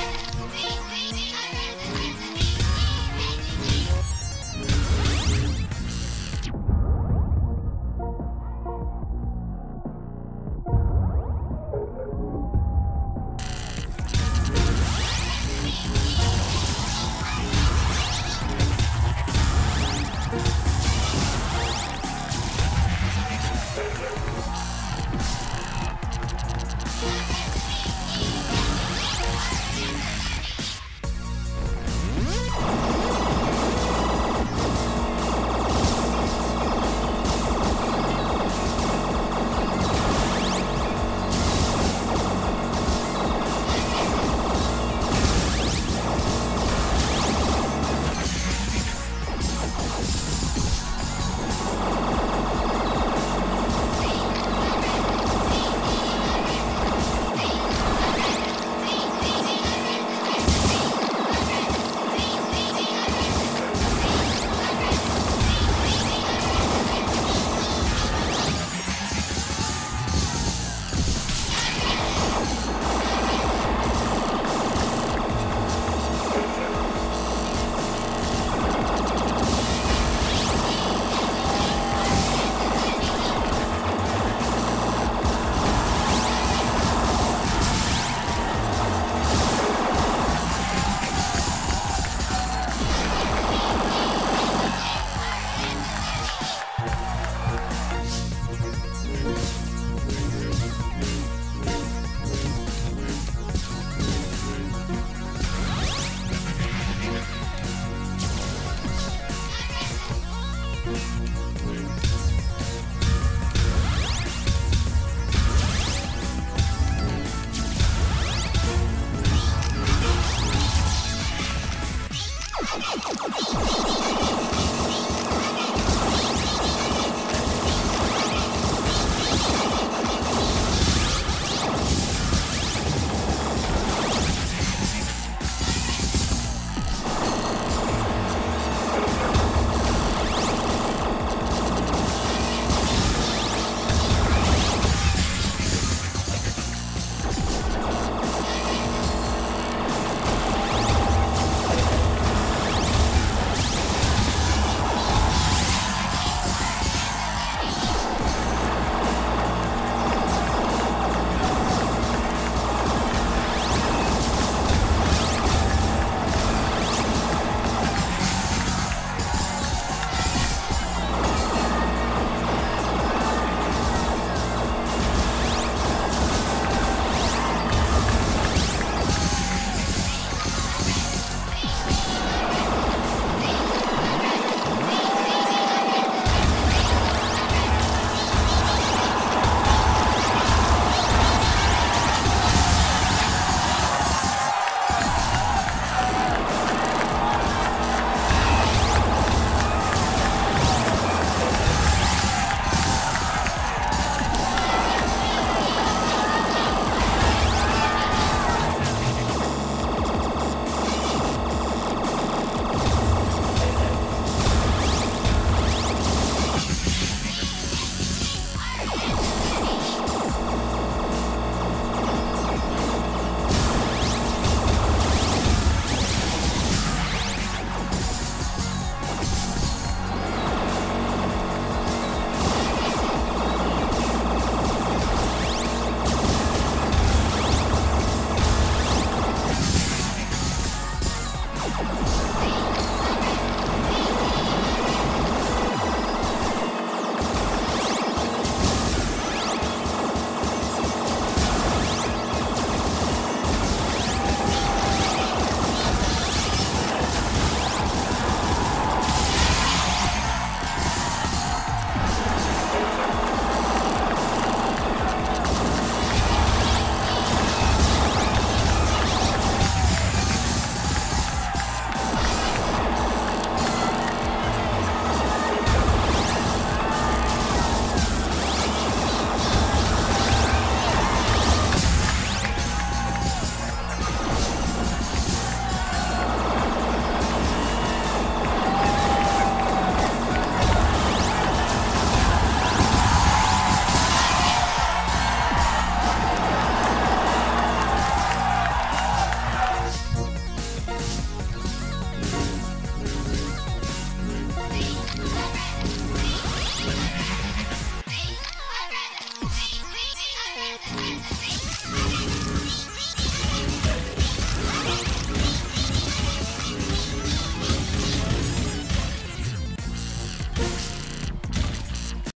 Yeah.